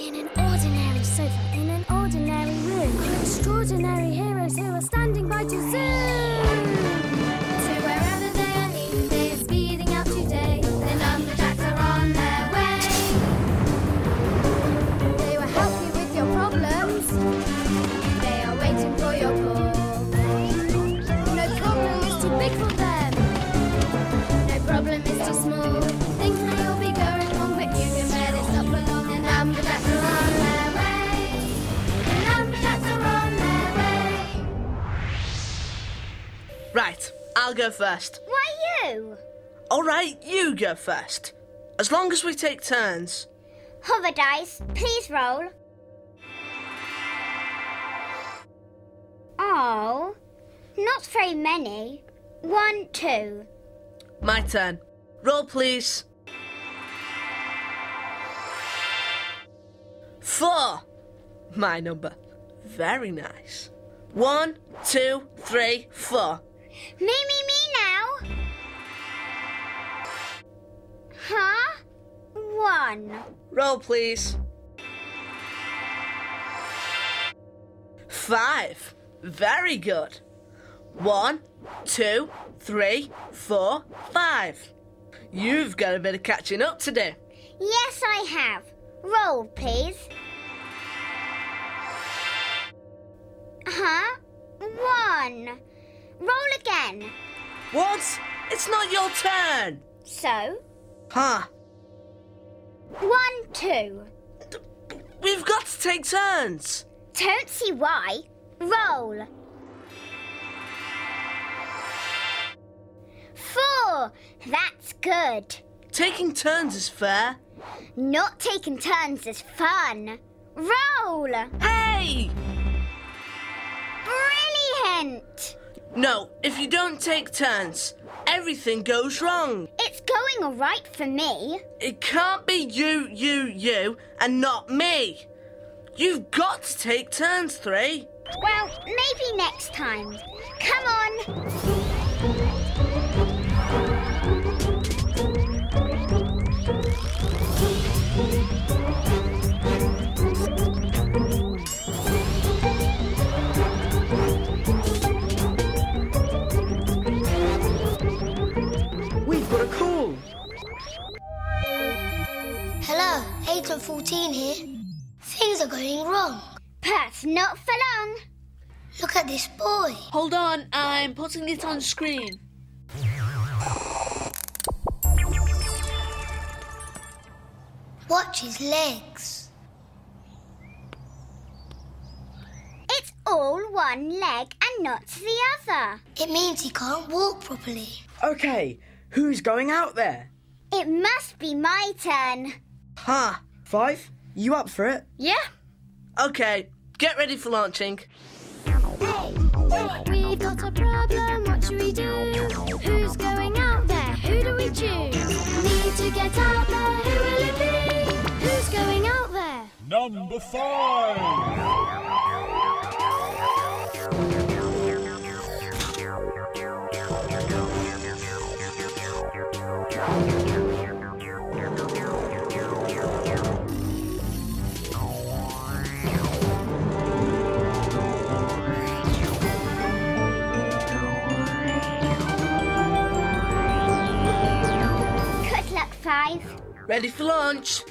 In an ordinary sofa, in an ordinary room, extraordinary heroes who are standing by to zoom. Wherever they are they are speeding out today. Are on their way. They will help you with your problems. They are waiting for your call. No problem is too big for them. No problem is too small. Things may all be I'll go first. Why you? All right, you go first. As long as we take turns. Hover dice, please roll. Oh, not very many. One, two. My turn. Roll, please. Four. My number. Very nice. One, two, three, four. Me, me, me now. Huh? One. Roll, please. Five. Very good. One, two, three, four, five. You've got a bit of catching up to do. Yes, I have. Roll, please. Huh? One. Roll again. What? It's not your turn. So, Huh. one, two. We've got to take turns. Don't see why. Roll. Four. That's good. Taking turns is fair. Not taking turns is fun. Roll. Hey! Brilliant. No, if you don't take turns, everything goes wrong. It's going all right for me. It can't be you, you, you, and not me. You've got to take turns, Three. Well, maybe next time. Come on. Hello, Agent 14 here. Things are going wrong. But not for long. Look at this boy. Hold on, I'm putting it on screen. Watch his legs. It's all one leg and not the other. It means he can't walk properly. Okay, who's going out there? It must be my turn. Huh. Five? You up for it? Yeah? Okay, get ready for launching. Hey, We've got a problem, what should we do? Who's going out there? Who do we choose? Need to get out there, who will it be? Who's going out there? Number five. Ready for launch.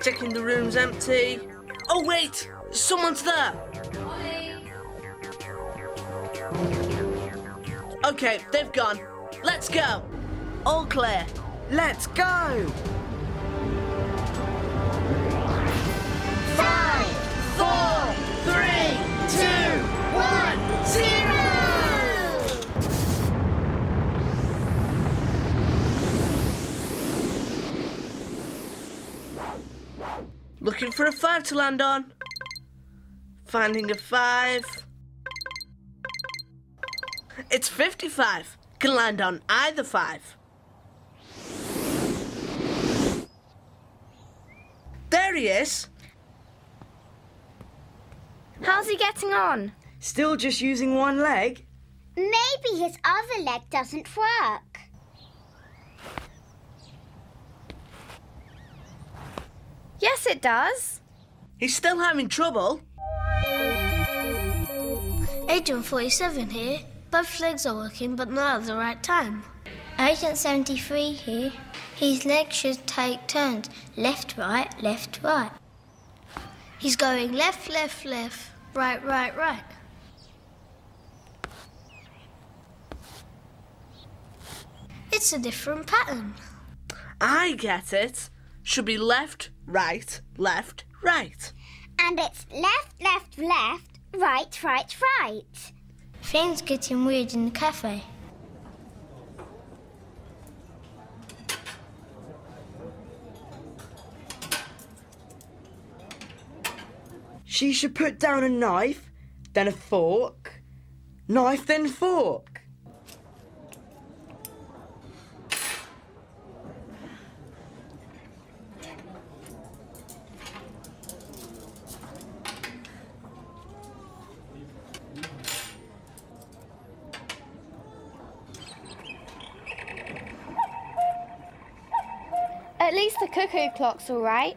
Checking the room's empty. Oh, wait! Someone's there! Okay, they've gone. Let's go. All clear. Let's go! Looking for a five to land on. Finding a five. It's 55. Can land on either five. There he is. How's he getting on? Still just using one leg? Maybe his other leg doesn't work. Yes, it does. He's still having trouble. Agent 47 here. Both legs are working, but not at the right time. Agent 73 here. His legs should take turns. Left, right, left, right. He's going left, left, left, right, right, right. It's a different pattern. I get it. Should be left, right, left, right. And it's left, left, left, right, right, right. Things getting weird in the cafe. She should put down a knife, then a fork. Knife, then fork. At least the cuckoo clock's all right.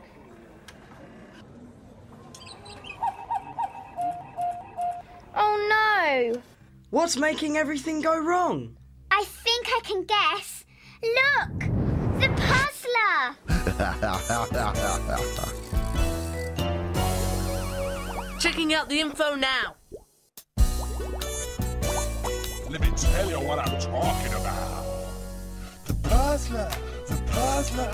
Oh no! What's making everything go wrong? I think I can guess. Look! The puzzler! Checking out the info now. Let me tell you what I'm talking about. The puzzler, the puzzler,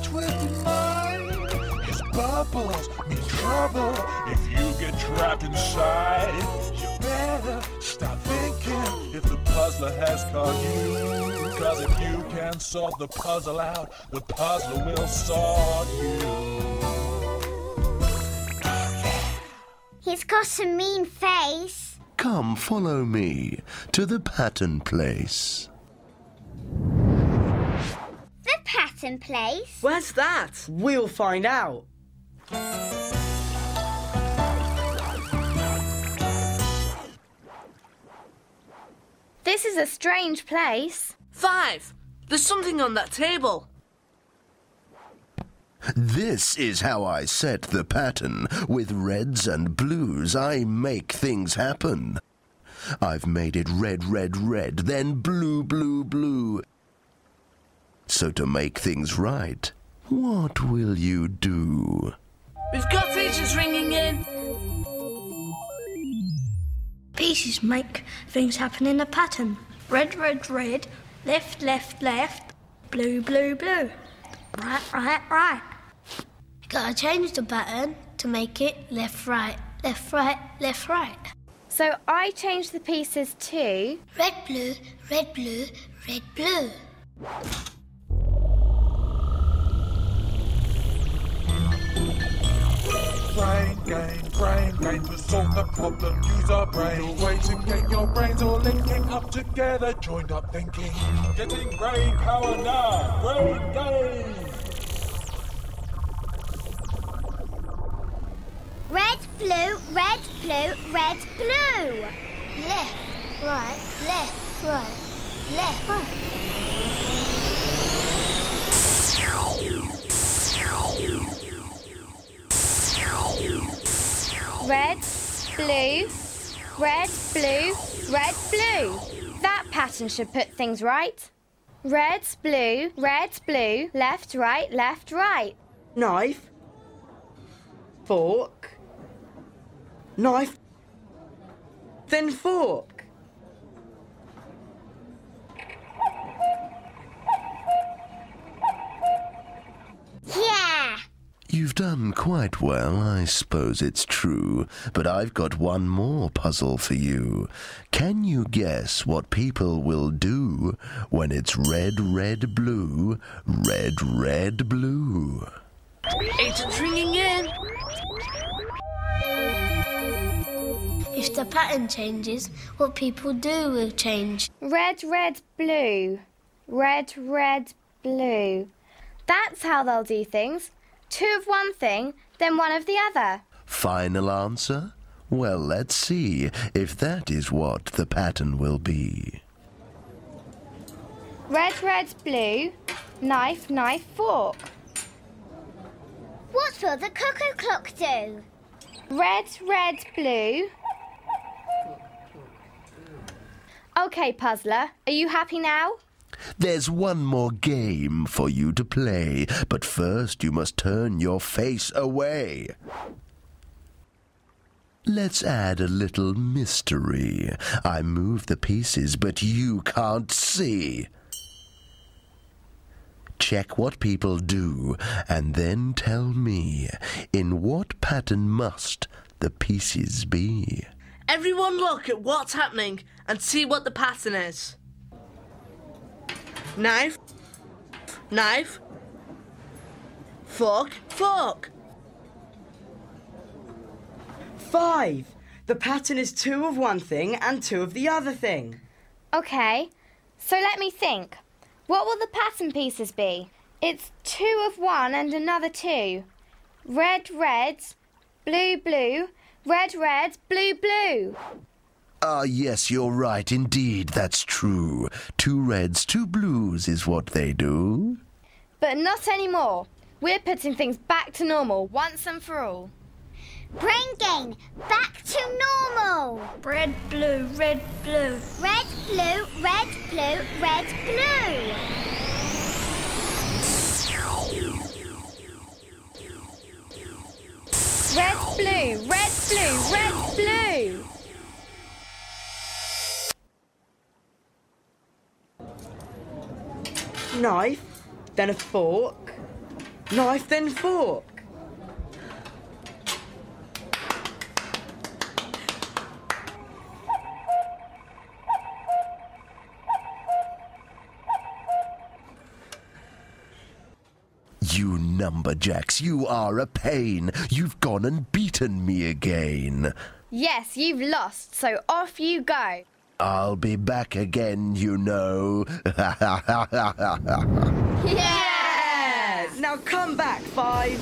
he's got a mind. His bubbles mean trouble if you get trapped inside. You better stop thinking if the puzzler has caught you. Cause if you can sort the puzzle out, the puzzler will sort you. He's got a mean face. Come, follow me to the pattern place. The pattern place. Where's that? We'll find out. This is a strange place. Five. There's something on that table. This is how I set the pattern. With reds and blues, I make things happen. I've made it red, red, red, then blue, blue, blue. So to make things right, what will you do? We've got teachers ringing in. Pieces make things happen in a pattern. Red, red, red, left, left, left, blue, blue, blue. Right, right, right. Gotta change the pattern to make it left, right, left, right, left, right. So I changed the pieces to. Red, blue, red, blue, red, blue. Brain gain, brain gain to solve the problem. Use our brain. The way to get your brains all linking up together. Joined up thinking. Getting brain power now. Brain game. Red, blue, red, blue, red, blue. Left, right, left, right, left, right. Red, blue, red, blue, red, blue. That pattern should put things right. Red, blue, red, blue, left, right, left, right. Knife. Fork. Knife. Then fork. You've done quite well, I suppose it's true, but I've got one more puzzle for you. Can you guess what people will do when it's red, red, blue, red, red, blue? Agents ringing in. If the pattern changes, what people do will change. Red, red, blue. Red, red, blue. That's how they'll do things. Two of one thing, then one of the other. Final answer? Well, let's see if that is what the pattern will be. Red, red, blue. Knife, knife, fork. What will the cuckoo clock do? Red, red, blue. Okay, puzzler, are you happy now? There's one more game for you to play, but first you must turn your face away. Let's add a little mystery. I move the pieces, but you can't see. Check what people do, and then tell me in what pattern must the pieces be? Everyone look at what's happening and see what the pattern is. Knife, knife, fork, fork. Five. The pattern is two of one thing and two of the other thing. Okay, so let me think. What will the pattern pieces be? It's two of one and another two. Red, red, blue, blue, red, red, blue, blue. Ah, yes, you're right. Indeed, that's true. Two reds, two blues is what they do. But not anymore. We're putting things back to normal once and for all. Brain gain, back to normal. Red, blue, red, blue. Red, blue, red, blue, red, blue. Red, blue, red, blue, red, blue. Knife, then a fork. Knife, then fork. You numberjacks, you are a pain. You've gone and beaten me again. Yes, you've lost, so off you go. I'll be back again, you know. Yes! Now come back, Five.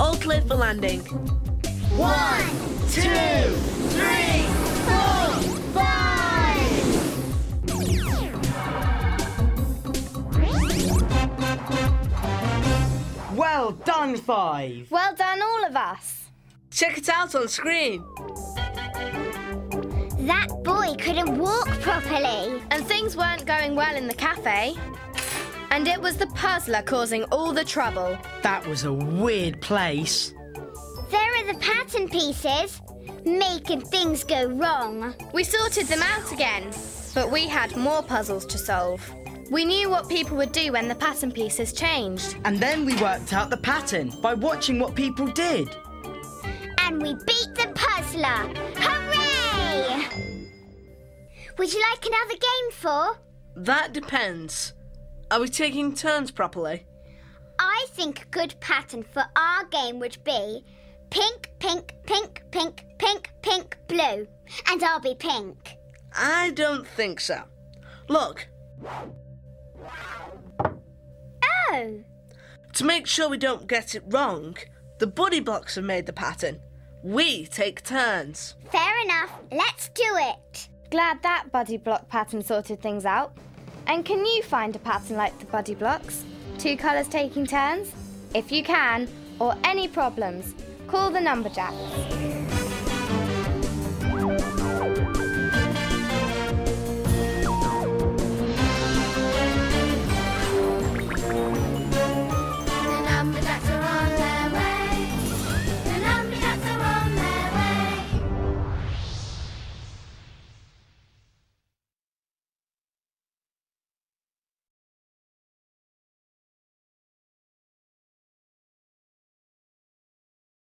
All clear for landing. One, Two, three, four, five. Well done, Five. Well done, all of us. Check it out on screen. That boy couldn't walk properly. And things weren't going well in the cafe. And it was the puzzler causing all the trouble. That was a weird place. There are the pattern pieces, making things go wrong. We sorted them out again, but we had more puzzles to solve. We knew what people would do when the pattern pieces changed. And then we worked out the pattern by watching what people did. And we beat the puzzler. Hooray! Would you like another game for? That depends. Are we taking turns properly? I think a good pattern for our game would be pink, pink, pink, pink, pink, pink, blue. And I'll be pink. I don't think so. Look, Oh, to make sure we don't get it wrong, the buddy blocks have made the pattern. We take turns. fair enough. Let's do it. Glad that buddy block pattern sorted things out. And can you find a pattern like the buddy blocks? Two colours taking turns? If you can, or any problems, call the Numberjacks.